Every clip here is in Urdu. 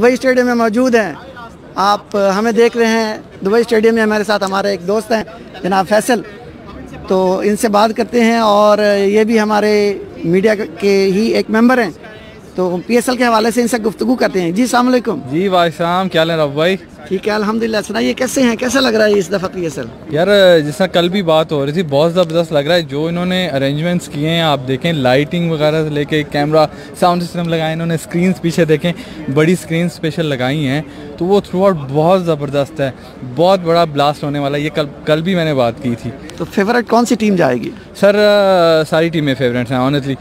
دبئی اسٹیڈیم میں موجود ہیں۔ آپ ہمیں دیکھ رہے ہیں۔ دبئی اسٹیڈیم میں ہمارے ساتھ ہمارے ایک دوست ہیں، جناب فیصل۔ تو ان سے بات کرتے ہیں اور یہ بھی ہمارے میڈیا کے ہی ایک ممبر ہیں۔ تو پی ایس ایل کے حوالے سے ان سے گفتگو کرتے ہیں۔ جی السلام علیکم۔ جی بھائی السلام۔ کیا لیں رب بھائی؟ ٹھیک ہے الحمدللہ۔ سنائیے کیسے ہیں؟ کیسا لگ رہا ہے اس دفعہ پی ایس ایل یار جس طرح کل بھی بات ہو رہی تھی بہت زبردست لگ رہا ہے۔ جو انہوں نے ارینجمنٹس کیے ہیں آپ دیکھیں لائٹنگ وغیرہ سے لے کے کیمرہ ساؤنڈ سسٹم لگائے انہوں نے اسکرینس پیچھے دیکھیں۔ بڑی اسکرین اسپیشل لگائی ہیں۔ تو وہ تھرو آؤٹ بہت زبردست ہے۔ بہت بڑا بلاسٹ ہونے والا ہے۔ یہ کل کل بھی میں نے بات کی تھی۔ تو فیورٹ کون سی ٹیم جائے گی؟ سر ساری ٹیمیں فیوریٹس ہیں آنیسٹلی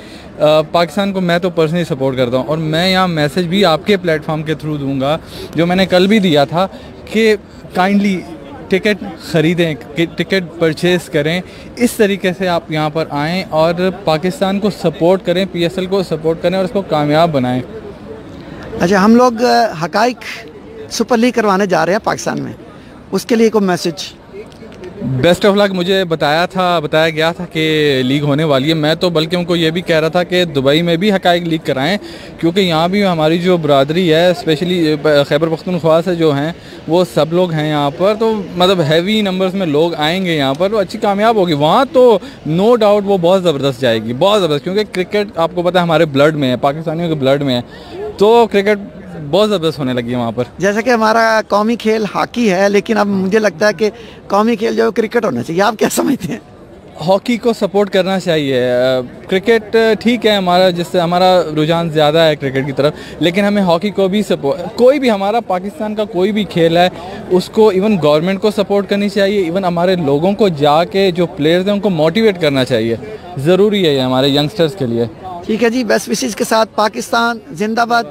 پاکستان کو میں تو پرسنلی سپورٹ کرتا ہوں اور میں یہاں میسج بھی آپ کے پلیٹ فارم کے تھرو دوں گا، جو میں نے کل بھی دیا تھا کہ کائنڈلی ٹکٹ خریدیں ٹکٹ پرچیز کریں۔ اس طریقے سے آپ یہاں پر آئیں اور پاکستان کو سپورٹ کریں پی ایس ایل کو سپورٹ کریں اور اس کو کامیاب بنائیں۔ اچھا ہم لوگ حقائق سپر لیگ کروانے جا رہے ہیں پاکستان میں۔ اس کے لیے کوئی میسج بیسٹ آف لک مجھے بتایا تھا، بتایا گیا تھا کہ لیگ ہونے والی ہے۔ میں تو بلکہ ان کو یہ بھی کہہ رہا تھا کہ دبئی میں بھی حقائق لیگ کرائیں، کیونکہ یہاں بھی ہماری جو برادری ہے اسپیشلی خیبر پختونخوا سے جو ہیں، وہ سب لوگ ہیں یہاں پر۔ تو مطلب ہیوی نمبرز میں لوگ آئیں گے یہاں پر وہ اچھی کامیاب ہوگی۔ وہاں تو نو ڈاؤٹ وہ بہت زبردست جائے گی، بہت زبردست۔ کیونکہ کرکٹ آپ کو پتہ ہے ہمارے بلڈ میں ہے، پاکستانیوں کے بلڈ میں ہے۔ تو کرکٹ بہت زبردست ہونے لگی ہے وہاں پر۔ جیسا کہ ہمارا قومی کھیل ہاکی ہے لیکن اب مجھے لگتا ہے کہ قومی کھیل جو کرکٹ ہونا چاہیے۔ آپ کیا سمجھتے ہیں؟ ہاکی کو سپورٹ کرنا چاہیے۔ کرکٹ ٹھیک ہے ہمارا جس سے ہمارا رجحان زیادہ ہے کرکٹ کی طرف لیکن ہمیں ہاکی کو بھی سپورٹ کوئی بھی ہمارا پاکستان کا کوئی بھی کھیل ہے اس کو ایون گورنمنٹ کو سپورٹ کرنی چاہیے ایون ہمارے لوگوں کو جا کے جو پلیئرز ہیں ان کو موٹیویٹ کرنا چاہیے۔ ضروری ہے یہ ہمارے ینگسٹرز کے لیے۔ ٹھیک ہے جی بیسٹ وشیز کے ساتھ پاکستان زندہ باد۔